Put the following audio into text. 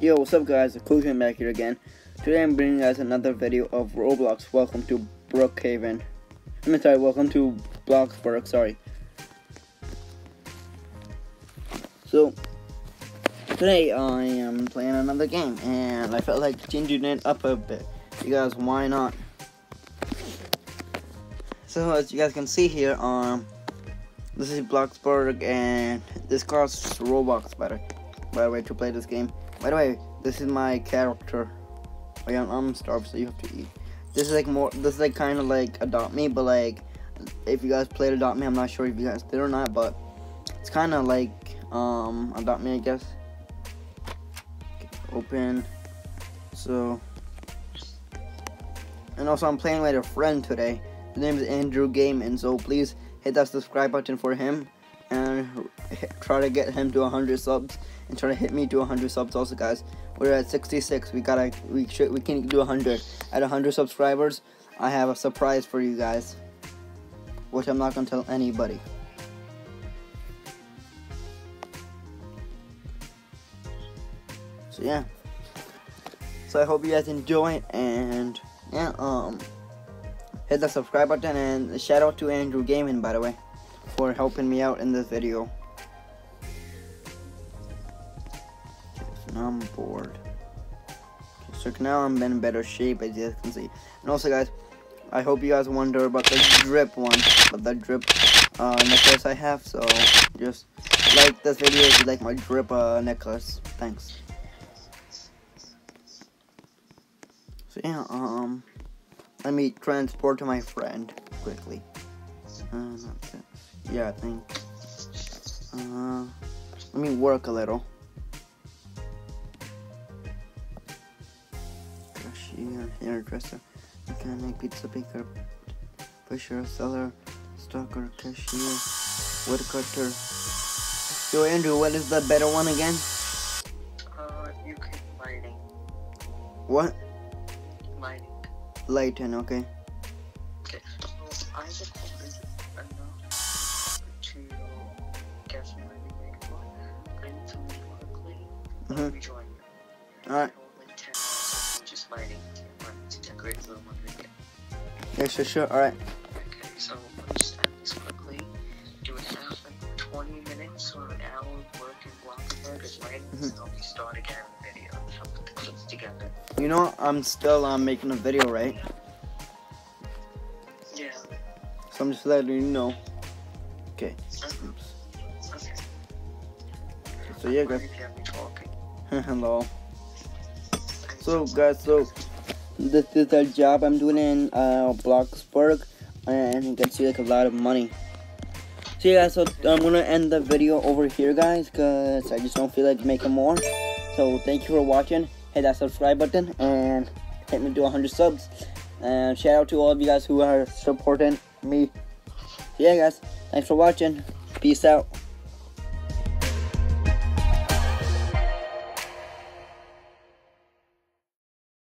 Yo, what's up guys, Cool King back here again. Today I'm bringing you guys another video of Roblox. Welcome to Brookhaven. I'm sorry, welcome to Bloxburg, sorry. So, today I am playing another game and I felt like changing it up a bit. Because why not? So as you guys can see here, um, this is Bloxburg and this costs Robux by by the way to play this game. By the way, this is my character. I am I'm starved, so you have to eat. This is like more. This is like kind of like Adopt Me, but like if you guys played Adopt Me, I'm not sure if you guys did or not, but it's kind of like um Adopt Me, I guess. Open. So, and also I'm playing with a friend today. His name is Andrew Gaming, so please hit that subscribe button for him and try to get him to 100 subs and try to hit me to 100 subs also guys. We're at 66 we gotta we should we can do 100 at 100 subscribers i have a surprise for you guys which i'm not gonna tell anybody. So yeah. So i hope you guys enjoy and yeah um hit the subscribe button and shout out to andrew gaming by the way for helping me out in this video now I'm bored. So now I'm in better shape as you can see. And also guys, I hope you guys wonder about the drip one, but the drip uh, necklace I have. So just like this video if you like my drip uh, necklace. Thanks. So yeah, um, let me transport to my friend quickly. Uh, yeah, I think. Uh, let me work a little. cashier, hairdresser, mechanic, pizza baker, pusher, seller, stalker, cashier, woodcutter. Yo, Andrew, what is the better one again? Uh, you can lighting. What? Lighting. Lighten, okay. Okay, so I just enough to guess my remake one. I need to leave quickly. Mm Let -hmm. me join you. Alright. Like 10 hours, just lighting to decorate the room under again. Yeah, sure, sure, alright. Okay, so me just end this quickly. Do it half like 20 minutes or an hour work in is lighting, Mhm. and then we start again the video. So put the clips together. You know, I'm still um, making a video, right? So I'm just letting you know. Okay. Oops. So yeah, guys. Hello. So guys, so this is the job I'm doing in uh, Bloxburg, and you can see like a lot of money. So yeah, guys, so I'm gonna end the video over here, guys, cause I just don't feel like making more. So thank you for watching. Hit that subscribe button and hit me to 100 subs. And shout out to all of you guys who are supporting me. Yeah, guys, thanks for watching. Peace out.